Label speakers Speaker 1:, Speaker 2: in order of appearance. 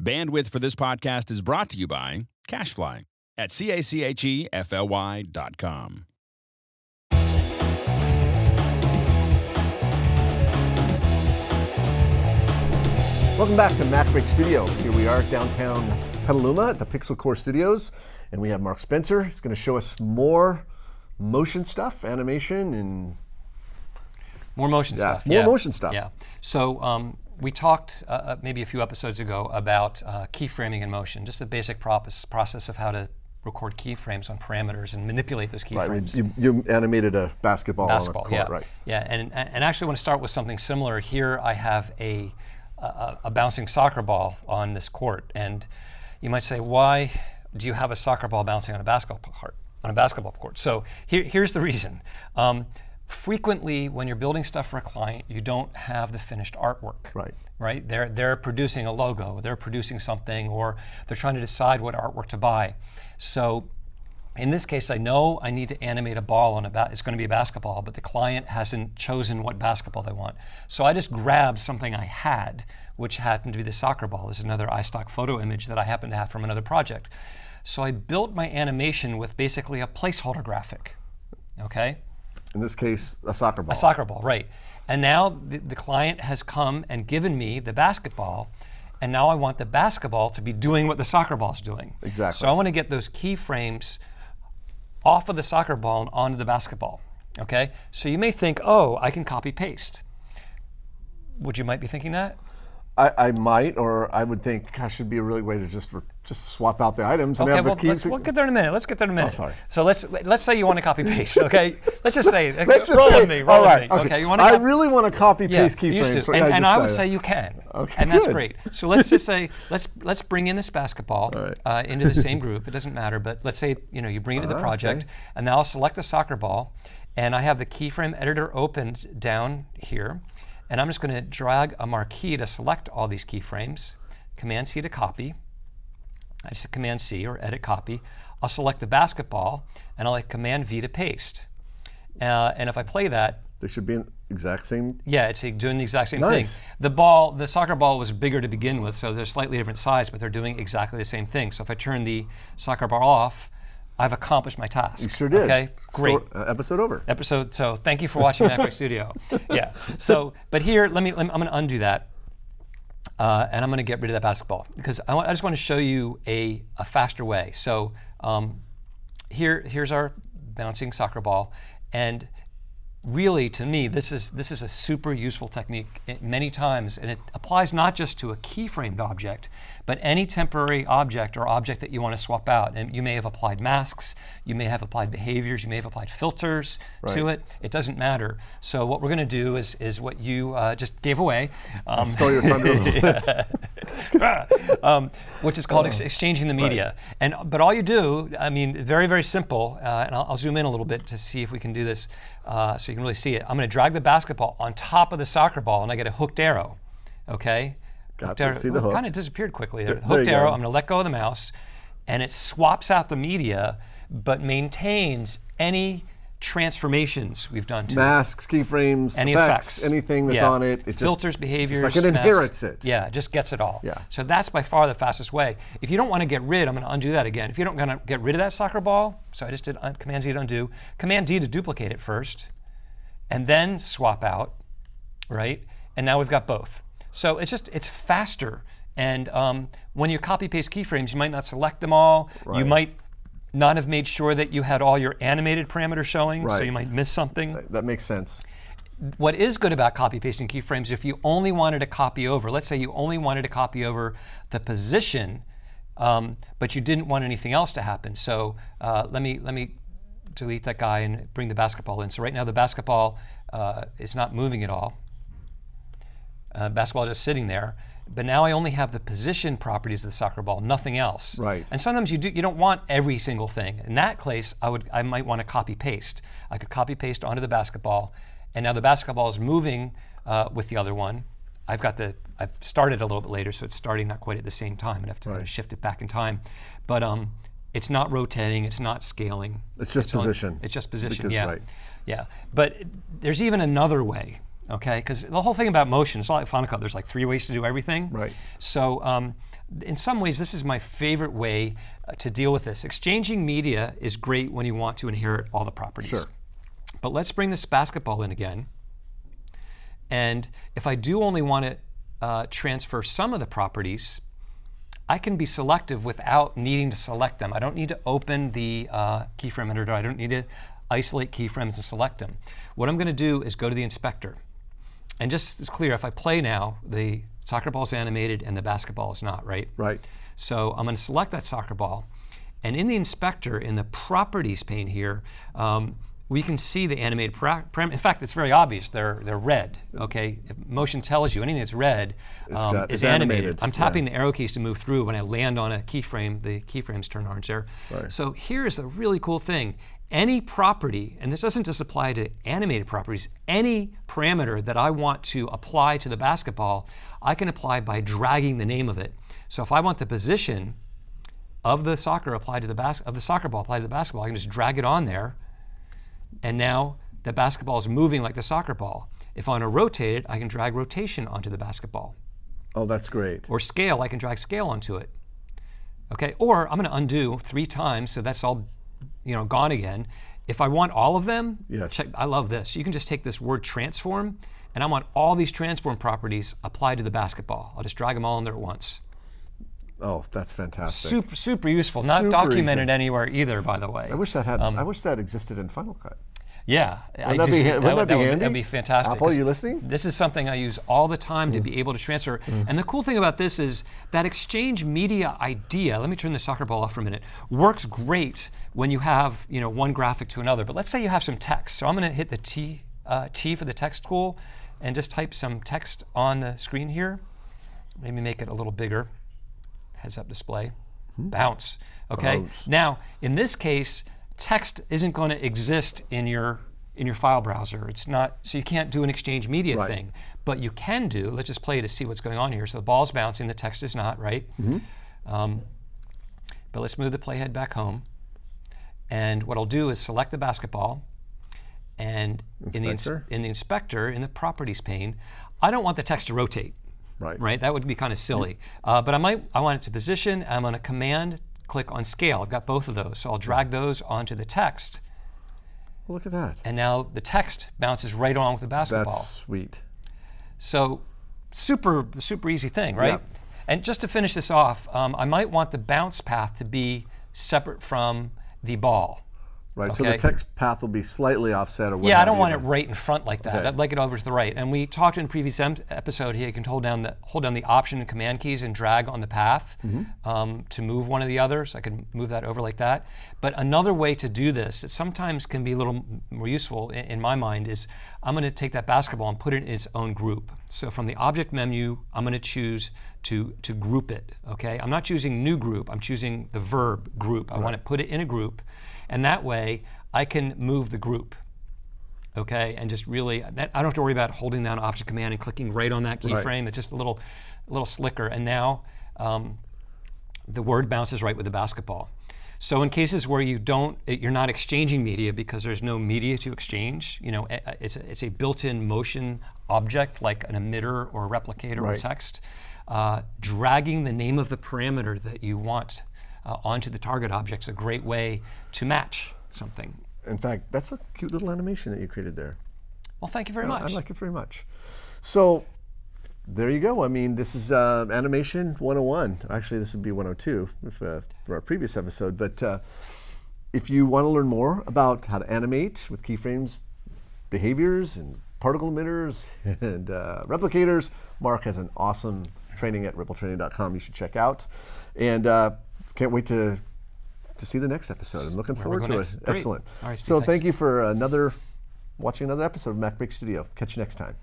Speaker 1: Bandwidth for this podcast is brought to you by CacheFly at C-A-C-H-E-F-L-Y dot com.
Speaker 2: Welcome back to MacBreak Studio. Here we are downtown Petaluma at the Pixel Corps Studios, and we have Mark Spencer. He's going to show us more motion stuff, animation, and
Speaker 3: More motion
Speaker 2: Yeah,
Speaker 3: stuff.
Speaker 2: more motion stuff.
Speaker 3: Yeah. So um, we talked uh, uh, maybe a few episodes ago about uh, keyframing in motion, just the basic process process of how to record keyframes on parameters and manipulate those
Speaker 2: right,
Speaker 3: keyframes.
Speaker 2: you, you animated a basketball,
Speaker 3: basketball,
Speaker 2: on a court,
Speaker 3: yeah,
Speaker 2: right?
Speaker 3: yeah, and and actually want to start with something similar. Here, I have a, a a bouncing soccer ball on this court, and you might say, why do you have a soccer ball bouncing on a basketball court? On a basketball court. So here, here's the reason. Um, frequently, when you're building stuff for a client, you don't have the finished artwork.
Speaker 2: Right.
Speaker 3: Right. They're they're producing a logo. They're producing something, or they're trying to decide what artwork to buy. So in this case, I know I need to animate a ball on a ba- it's going to be a basketball, but the client hasn't chosen what basketball they want. So I just grabbed something I had, which happened to be the soccer ball. This is another iStock photo image that I happen to have from another project. So I built my animation with basically a placeholder graphic. Okay?
Speaker 2: In this case, a soccer ball.
Speaker 3: A soccer ball, right. And now the, the client has come and given me the basketball, and now I want the basketball to be doing what the soccer ball is doing.
Speaker 2: Exactly.
Speaker 3: So I want to get those keyframes off of the soccer ball and onto the basketball. Okay? So you may think, oh, I can copy paste. Would you might be thinking that?
Speaker 2: I, I might, or I would think, gosh, should be a really way to just just swap out the items and
Speaker 3: Okay,
Speaker 2: have
Speaker 3: well,
Speaker 2: the keys.
Speaker 3: we'll get there in a minute. Let's get there in a minute.
Speaker 2: Oh, sorry.
Speaker 3: So let's let's say you want to copy paste. Okay, let's just say
Speaker 2: Let's just
Speaker 3: roll
Speaker 2: say-
Speaker 3: with me. Roll
Speaker 2: all right,
Speaker 3: with me. Okay, you want to?
Speaker 2: I really want to copy paste
Speaker 3: used
Speaker 2: keyframes. so
Speaker 3: and
Speaker 2: yeah,
Speaker 3: and I would say you can.
Speaker 2: Okay,
Speaker 3: and that's
Speaker 2: good.
Speaker 3: great. So let's just say let's let's bring in this basketball
Speaker 2: right.
Speaker 3: uh, into the same group. It doesn't matter, but let's say you know you bring it into the
Speaker 2: Ah,
Speaker 3: project,
Speaker 2: okay.
Speaker 3: and now I'll select the soccer ball, and I have the keyframe editor opened down here, and I'm just going to drag a marquee to select all these keyframes. Command C to copy. I just Command C or Edit Copy. I'll select the basketball, and I'll hit Command V to paste. Uh, and if I play that,
Speaker 2: They should be in exact same.
Speaker 3: yeah, it's doing the exact same
Speaker 2: Nice.
Speaker 3: thing. The ball, the soccer ball was bigger to begin with, so they're slightly different size, but they're doing exactly the same thing. So if I turn the soccer ball off, I've accomplished my task.
Speaker 2: You sure did.
Speaker 3: Okay, great.
Speaker 2: Store- uh, episode over.
Speaker 3: Episode. So thank you for watching MacBreak Studio. Yeah. So, but here, let me. Let me I'm going to undo that, uh, and I'm going to get rid of that basketball because I, want, I just want to show you a, a faster way. So um, here, here's our bouncing soccer ball, and really to me this is this is a super useful technique many times and it applies not just to a keyframed object but any temporary object or object that you want to swap out. And you may have applied masks you may have applied behaviors you may have applied filters to it. It doesn't matter. So what we're going to do is is what you uh, just gave away. Um,
Speaker 2: Stole your thunder. a little bit.
Speaker 3: um, which is called ex- exchanging the media. And but all you do, I mean, very very simple. Uh, and I'll, I'll zoom in a little bit to see if we can do this, uh, so you can really see it. I'm going to drag the basketball on top of the soccer ball, and I get a hooked arrow. Okay.
Speaker 2: Got to see the hook.
Speaker 3: Kind of disappeared quickly. There.
Speaker 2: there
Speaker 3: Hooked arrow.
Speaker 2: go.
Speaker 3: I'm going to let go of the mouse, and it swaps out the media, but maintains any transformations we've done to.
Speaker 2: Masks, keyframes,
Speaker 3: Any
Speaker 2: effects,
Speaker 3: effects,
Speaker 2: anything that's
Speaker 3: Yeah.
Speaker 2: on it. It just,
Speaker 3: filters, behaviors,
Speaker 2: like it
Speaker 3: masks.
Speaker 2: inherits it.
Speaker 3: Yeah, it just gets it all.
Speaker 2: Yeah.
Speaker 3: So that's by far the fastest way. If you don't want to get rid, I'm going to undo that again. If you don't want to get rid of that soccer ball, so I just did Command Z to undo, Command D to duplicate it first, and then swap out, right? And now we've got both. So it's just it's faster. And um, when you copy paste keyframes, you might not select them all. You might not have made sure that you had all your animated parameters showing, so you might miss something
Speaker 2: That makes sense.
Speaker 3: what is good about copy pasting keyframes, if you only wanted to copy over, let's say you only wanted to copy over the position, um, but you didn't want anything else to happen. So uh, let me let me delete that guy and bring the basketball in. So right now the basketball uh, is not moving at all. Uh, basketball just sitting there. But now I only have the position properties of the soccer ball, nothing else.
Speaker 2: Right.
Speaker 3: And sometimes you do you don't want every single thing. In that case, I would I might want to copy paste. I could copy paste onto the basketball, and now the basketball is moving uh, with the other one. I've got the I've started a little bit later, so it's starting not quite at the same time. I have to kind of shift it back in time, but um, it's not rotating. It's not scaling.
Speaker 2: It's just
Speaker 3: on-
Speaker 2: position.
Speaker 3: it's just position.
Speaker 2: Because-
Speaker 3: yeah.
Speaker 2: right.
Speaker 3: Yeah. But there's even another way. Okay, because the whole thing about motion, it's not like Final Cut. There's like three ways to do everything.
Speaker 2: Right.
Speaker 3: So, um, in some ways, this is my favorite way uh, to deal with this. Exchanging media is great when you want to inherit all the properties.
Speaker 2: Sure.
Speaker 3: But let's bring this basketball in again. And if I do only want to uh, transfer some of the properties, I can be selective without needing to select them. I don't need to open the uh, keyframe editor. I don't need to isolate keyframes and select them. What I'm going to do is go to the inspector. And just it's clear, if I play now, the soccer ball is animated and the basketball is not, right?
Speaker 2: Right.
Speaker 3: So I'm going to select that soccer ball. And in the inspector, in the properties pane here, um, we can see the animated parameter. In fact, it's very obvious. They're, they're red, okay? If motion tells you anything that's red um,
Speaker 2: got-
Speaker 3: is animated.
Speaker 2: animated,
Speaker 3: I'm tapping
Speaker 2: yeah.
Speaker 3: the arrow keys to move through. When I land on a keyframe, the keyframes turn orange there.
Speaker 2: Right.
Speaker 3: So here's a really cool thing. Any property, and this doesn't just apply to animated properties, any parameter that I want to apply to the basketball, I can apply by dragging the name of it. So if I want the position of the soccer applied to the bas- of the soccer ball applied to the basketball, I can just drag it on there, and now the basketball is moving like the soccer ball. If I want to rotate it, I can drag rotation onto the basketball.
Speaker 2: Oh, that's great.
Speaker 3: Or scale, I can drag scale onto it. Okay, or I'm going to undo three times, so that's all, you know, gone again. If I want all of them,
Speaker 2: Yes.
Speaker 3: check, I love this. You can just take this word transform, and I want all these transform properties applied to the basketball. I'll just drag them all in there at once.
Speaker 2: Oh, that's fantastic.
Speaker 3: Super, super useful. Not
Speaker 2: Super
Speaker 3: documented
Speaker 2: easy.
Speaker 3: anywhere either, by the way.
Speaker 2: I wish that had.
Speaker 3: Um,
Speaker 2: I wish that existed in Final Cut.
Speaker 3: Yeah,
Speaker 2: Wouldn't that
Speaker 3: do
Speaker 2: be-
Speaker 3: think
Speaker 2: wouldn't that be handy?
Speaker 3: That'd be fantastic.
Speaker 2: Apple, you listening?
Speaker 3: This is something I use all the time to be able to transfer. And the cool thing about this is that exchange media idea. Let me turn the soccer ball off for a minute. Works great when you have you know one graphic to another. But let's say you have some text. So I'm going to hit the T uh, T for the text tool, and just type some text on the screen here. Maybe make it a little bigger. Heads up display. Bounce. Okay.
Speaker 2: Bounce.
Speaker 3: Now, in this case, text isn't going to exist in your in your file browser. It's not so you can't do an exchange media
Speaker 2: Right.
Speaker 3: thing. But you can do. Let's just play to see what's going on here. So the ball's bouncing, the text is not right. Um, but let's move the playhead back home. And what I'll do is select the basketball, and in the in the inspector in the properties pane, I don't want the text to rotate
Speaker 2: Right.
Speaker 3: right? That would be kind of silly. Uh, but I might, I want it to position. I'm going to command click on scale. I've got both of those. So I'll drag those onto the text.
Speaker 2: Look at that.
Speaker 3: And now the text bounces right on with the basketball.
Speaker 2: That's sweet.
Speaker 3: So super, super easy thing, right?
Speaker 2: Yeah.
Speaker 3: And just to finish this off, um, I might want the bounce path to be separate from the ball.
Speaker 2: Right. So the text path will be slightly offset or
Speaker 3: Yeah, I don't want it right in front like that.
Speaker 2: Okay.
Speaker 3: I'd like it over to the right. And we talked in a previous em- episode here. You can hold down the hold down the Option and Command keys and drag on the path
Speaker 2: Mm-hmm.
Speaker 3: um, to move one of the others. I can move that over like that. But another way to do this that sometimes can be a little more useful in, in my mind is I'm going to take that basketball and put it in its own group. So from the Object menu, I'm going to choose to to group it. Okay, I'm not choosing New Group. I'm choosing the verb group. I want to put it in a group, and that way I can move the group okay, and just really, I don't have to worry about holding down Option Command and clicking right on that
Speaker 2: Right.
Speaker 3: keyframe. It's just a little, a little slicker. And now um, the word bounces right with the basketball. So in cases where you don't, you're not exchanging media because there's no media to exchange, you know, a- a- it's a, it's a built-in motion object like an emitter or a replicator or
Speaker 2: Right.
Speaker 3: text. Uh, dragging the name of the parameter that you want uh, onto the target object is a great way to match something.
Speaker 2: In fact, that's a cute little animation that you created there.
Speaker 3: Well, thank you very much.
Speaker 2: I like it very much. So there you go. I mean, this is uh, animation 101. Actually, this would be 102 if, uh, for our previous episode. But uh, if you want to learn more about how to animate with keyframes, behaviors, and particle emitters and uh, replicators, Mark has an awesome training at rippletraining.com you should check out. And uh, can't wait to to see the next episode. I'm looking
Speaker 3: Where
Speaker 2: forward to
Speaker 3: go
Speaker 2: it.
Speaker 3: Great.
Speaker 2: Excellent.
Speaker 3: All right, Steve,
Speaker 2: so
Speaker 3: thanks.
Speaker 2: thank you for another watching another episode of MacBreak Studio. Catch you next time.